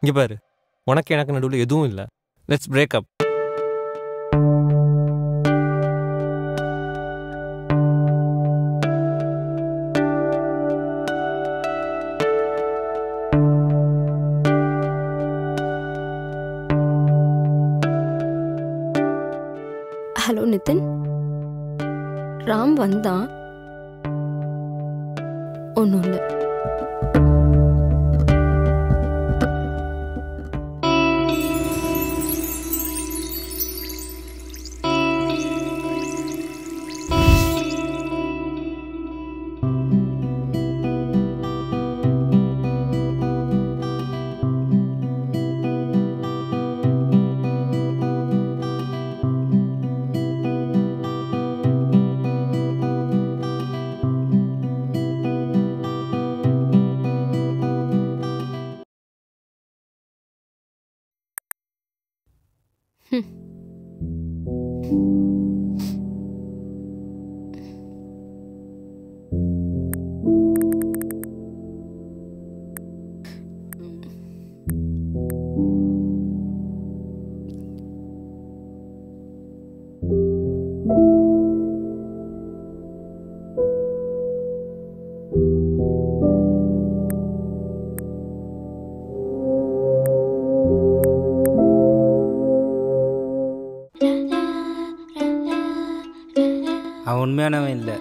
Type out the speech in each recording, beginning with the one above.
இங்கே பாரு. உனக்கு எனக்கு நடுவில் எதுவும் இல்லை. Let's break up hello Nithin Ram வந்தான். ஒன்றும் இல்லை. Hmm. அவன் உண்மையானவன் இல்லை.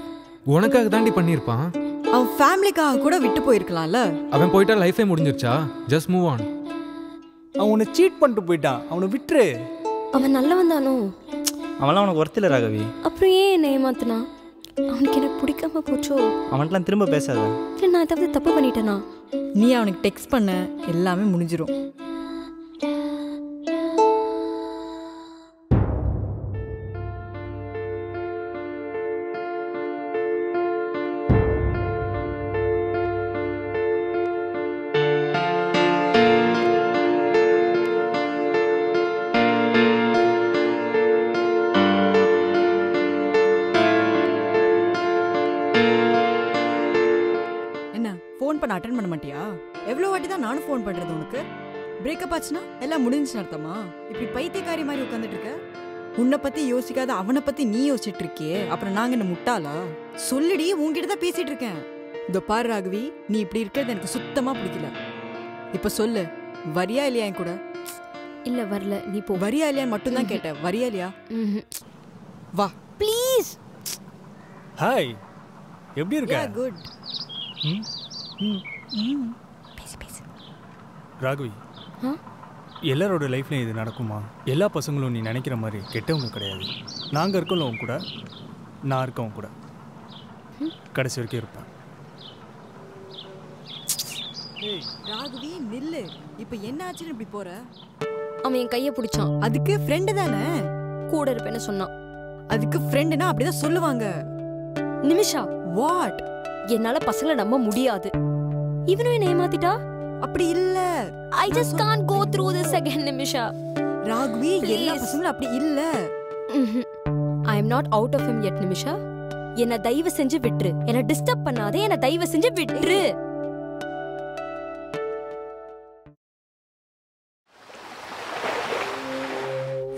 உனக்காக தாண்டி பண்ணியிருப்பான்? அவன் ஃபேமிலிக்காக கூட விட்டு போயிருக்கலாம்ல. அவன் போயிட்டா லைஃபே முடிஞ்சிருச்சா? ஜஸ்ட் மூவ் ஆன் அவன் உன்னை சீட் பண்ணிட்டு போயிட்டான். அவனை விட்டுரு. அவன் நல்லவன் தானோ? அவன்லாம் அவனுக்கு ஒருத்தில் ராகவி அப்புறம் ஏன் என்னை ஏமாத்தினா? அவனுக்கு எனக்கு பிடிக்காம போச்சோ? அவன்கிட்டலாம் திரும்ப பேசாத. இல்லை நான் ஏதாவது தப்பு பண்ணிட்டேனா? நீ அவனுக்கு டெக்ஸ்ட் பண்ண எல்லாமே முடிஞ்சிரும். ஃபோன் பண்ண அட்டன் பண்ண மாட்டியா? எவ்வளோ வாட்டி தான் நானும் ஃபோன் பண்றது உனக்கு? பிரேக்கப் ஆச்சுன்னா எல்லாம் முடிஞ்சுன்னு அர்த்தமா? இப்படி பைத்தியக்காரி மாதிரி உட்காந்துட்டு இருக்க? உன்னை பத்தி யோசிக்காத அவனை பத்தி நீ யோசிச்சுட்டு இருக்கியே அப்புறம் நாங்க என்ன முட்டாளா? சொல்லுடி உன்கிட்ட தான் பேசிட்டு இருக்கேன். இந்த பாரு ராகவி நீ இப்படி இருக்கிறது எனக்கு சுத்தமா பிடிக்கல. இப்ப சொல்லு வரியா இல்லையா என் கூட? இல்லை வரல. நீ போ. வரியா இல்லையான்னு மட்டும் தான் கேட்டேன். வரியா இல்லையா? வா. ப்ளீஸ் ஹாய் எப்படி இருக்க? குட் பேசு பேசு. ராகவி? எல்லாரோட லைஃப்லையும் இது நடக்குமா? எல்லா பசங்களும் நீ நினைக்கிற மாதிரி கெட்டவங்க கிடையாது. நாங்கள் இருக்கோம்ல உன் கூட. நான் இருக்கவன் கூட. கடைசி வரைக்கும் இருப்பேன். ஏய். ராகவி நில்லு. இப்ப என்ன ஆச்சுன்னு இப்படி போற? அவன் என் கையை பிடிச்சான். அதுக்கு ஃப்ரெண்டு தானே? கூட இருப்பேன்னு சொன்னான். அதுக்கு ஃப்ரெண்டுனா அப்படிதான் சொல்லுவாங்க. நிமிஷா. வாட் என்னால பசங்களை நம்ப முடியாது. இவனும் என்ன ஏமாத்திட்டா? அப்படி இல்ல. I just can go through this second Nimisha Raghavi எல்லா. பசங்களும் அப்படி இல்ல. I am not out of him yet Nimisha என்ன தயவு செஞ்சு விட்டுரு. என்ன டிஸ்டர்ப் பண்ணாதே என்ன தயவு செஞ்சு விட்டுரு.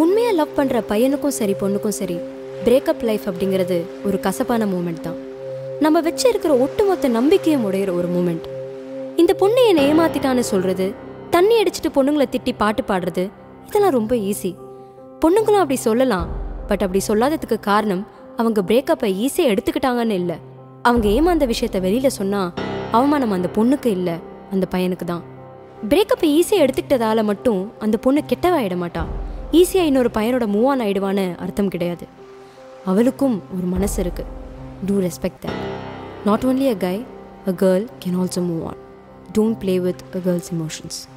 உண்மையா லவ் பண்ற பையனுக்கும் சரி பொண்ணுக்கும் சரி பிரேக்கப் லைஃப் அப்படிங்கிறது ஒரு கசப்பான மூமெண்ட் தான். நம்ம வச்சு இருக்கிற ஒட்டுமொத்த நம்பிக்கையும் உடையிற ஒரு மூமெண்ட் இந்த பொண்ணு என்னை ஏமாத்திட்டான்னு சொல்றது தண்ணி அடிச்சிட்டு பொண்ணுங்களை திட்டி பாட்டு பாடுறது இதெல்லாம் ரொம்ப ஈஸி பொண்ணுங்களும் அப்படி சொல்லலாம் பட் அப்படி சொல்லாததுக்கு காரணம் அவங்க பிரேக்கப்பை ஈஸியாக எடுத்துக்கிட்டாங்கன்னு இல்லை. அவங்க ஏமாந்த விஷயத்த வெளியில சொன்னா அவமானம் அந்த பொண்ணுக்கு இல்லை அந்த பையனுக்கு தான். பிரேக்கப்பை ஈஸியாக எடுத்துக்கிட்டதால மட்டும் அந்த பொண்ணு கெட்டவாயிட மாட்டா. ஈஸியாக இன்னொரு பையனோட மூவ் ஆன் ஆயிடுவான்னு அர்த்தம் கிடையாது. அவளுக்கும் ஒரு மனசு இருக்கு. To respect that not only a guy a girl can also move on don't play with a girl's emotions.